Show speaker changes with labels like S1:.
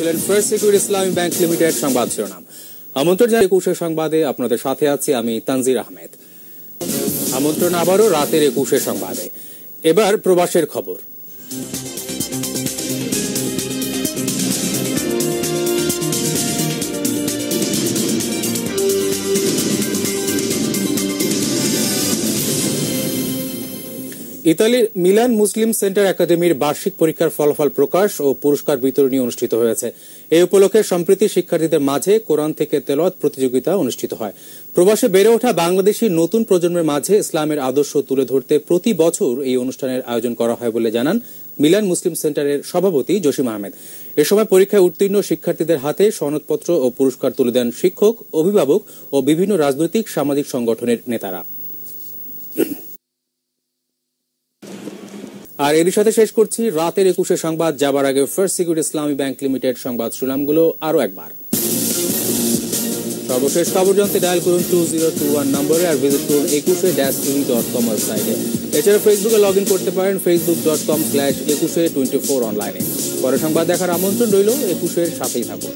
S1: শুনছিলেন first security Islami bank limited সংবাদ শিরোনাম। আমন্ত্রণ জানাই একুশের সংবাদে আপনাদের সাথে আছি আমি তানজির আহমেদ। আমন্ত্রণ আবারও রাতের একুশের সংবাদে। এবার প্রবাসের খবর। ইতালির মিলান মুসলিম সেন্টার একাডেমির বার্ষিক পরীক্ষার ফলাফল প্রকাশ ও পুরস্কার বিতরণী অনুষ্ঠিত হয়েছে। এই উপলক্ষে সম্প্রীতি শিক্ষার্থীদের মাঝে কোরআন থেকে তেলত প্রতিযোগিতা অনুষ্ঠিত হয়। প্রবাসে বেড়ে ওঠা বাংলাদেশি নতুন প্রজন্মের মাঝে ইসলামের আদর্শ তুলে ধরতে প্রতি বছর এই অনুষ্ঠানের আয়োজন করা হয় বলে জানান মিলান মুসলিম সেন্টারের সভাপতি জসিম আহমেদ। এ সময় পরীক্ষায় উত্তীর্ণ শিক্ষার্থীদের হাতে সনদপত্র ও পুরস্কার তুলে দেন শিক্ষক, অভিভাবক ও বিভিন্ন রাজনৈতিক সামাজিক সংগঠনের নেতারা। আর এর সাথে শেষ করছি রাতের একুশে সংবাদ, যাবার আগে first security Islami bank limited সংবাদ শুনলামগুলো আরও একবার। সর্বশেষ খবর জানতে ডায়াল করুন টু জিরো টু ওয়ান নম্বরে আর ভিজিট করুন একুশে ড্যাশ টিভি ডট কম ওয়েবসাইটে এছাড়া ফেসবুকে লগ ইন করতে পারেন Facebook dot com slash Ekushey twenty four অনলাইনে পরে সংবাদ দেখার আমন্ত্রণ রইল একুশের সাথেই থাকুন।